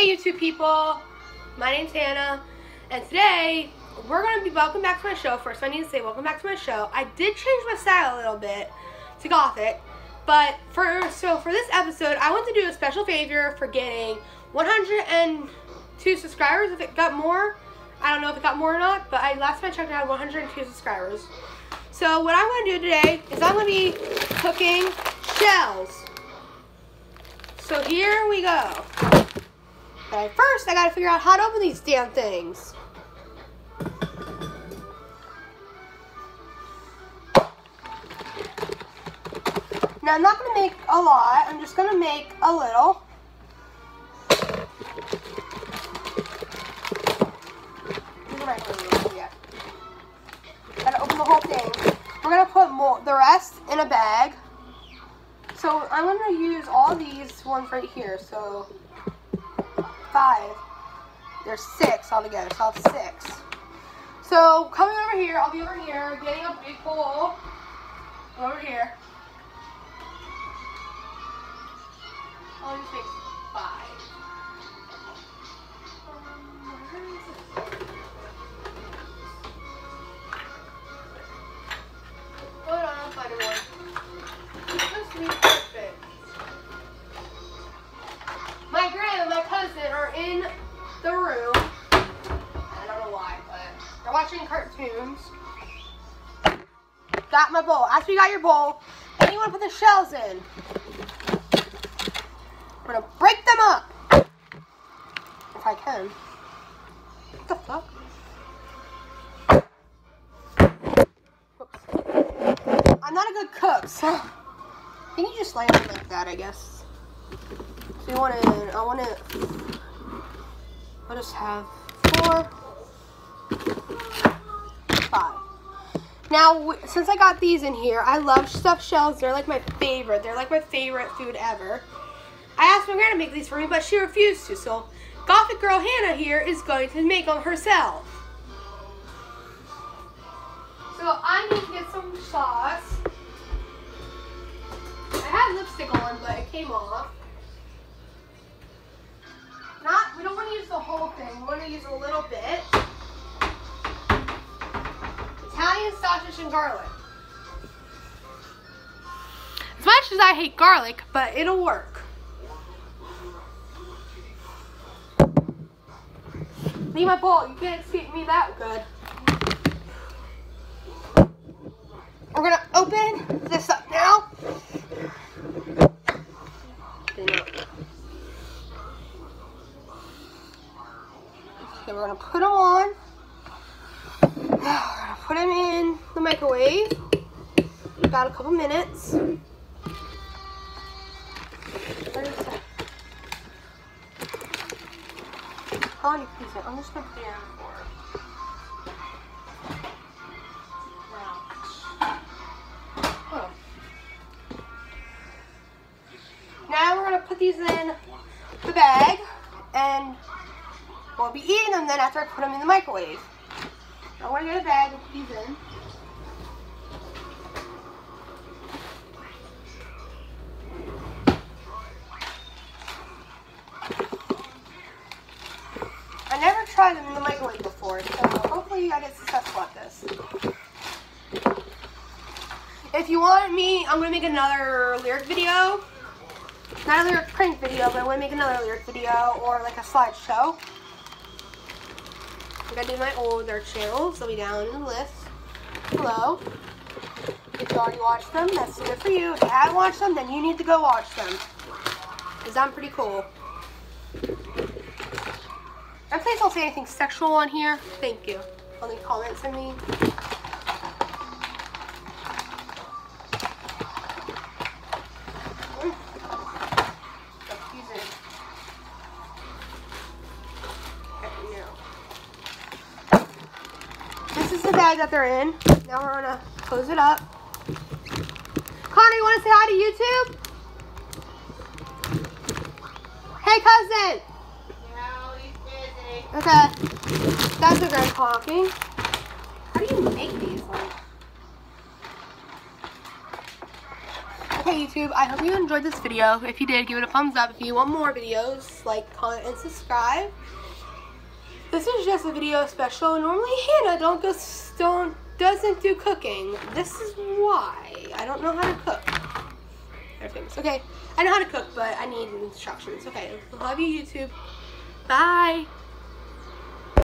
Hey YouTube people, my name's Hannah, and today we're going to be welcome back to my show. First, I need to say welcome back to my show. I did change my style a little bit to gothic, but for so for this episode, I want to do a special favor for getting 102 subscribers. If it got more, I don't know if it got more or not, but I last time I checked, I had 102 subscribers. So what I'm to do today is I'm going to be cooking shells. So here we go. First I gotta figure out how to open these damn things. Now I'm not gonna make a lot, I'm just gonna make a little. Gotta open the whole thing. We're gonna put more, the rest in a bag. So I'm gonna use all these ones right here. So five. There's six altogether, so I'll have six. So coming over here, I'll be over here, getting a big bowl. Over here. I'll just make in the room. I don't know why, but they're watching cartoons. Got my bowl. After you got your bowl, then you want to put the shells in. I'm gonna break them up. If I can. What the fuck? I'm not a good cook, so can you just lay it like that, I guess? So you want to, I want to, I'll just have four, five. Now, since I got these in here, I love stuffed shells. They're like my favorite. They're like my favorite food ever. I asked my grandma to make these for me, but she refused to. So, Gothic Girl Hannah here is going to make them herself. So, I need to get some sauce. I had lipstick on, but it came off. Whole thing. We want to use a little bit. Italian sausage and garlic. As much as I hate garlic, but it'll work. Leave my bowl. You can't escape me that good. We're gonna open this up now. Okay, we're gonna put them on. We're gonna put them in the microwave. About a couple minutes. How many pieces? I'm just gonna put it in. Now we're gonna put these in the bag and we'll be eating them then after I put them in the microwave. I want to get a bag and put these in. I never tried them in the microwave before, so hopefully I get successful at this. If you want me, I'm gonna make another lyric video. Not a lyric prank video, but I'm gonna make another lyric video or like a slideshow. I'm gonna do my older channels. They'll be down in the list below. If you already watched them, that's good for you. If you haven't watched them, then you need to go watch them. Because I'm pretty cool. And please don't say anything sexual on here. Thank you. Only comments I mean. This is the bag that they're in. Now we're gonna close it up. Connor, you wanna say hi to YouTube? Hey cousin! He's busy. Okay. That's a great talking. How do you make these? Like? Okay, YouTube, I hope you enjoyed this video. If you did, give it a thumbs up. If you want more videos, like, comment, and subscribe. This is just a video special. Normally, Hannah don't go, don't doesn't do cooking. This is why I don't know how to cook. Okay. I know how to cook, but I need instructions. Okay, love you, YouTube. Bye.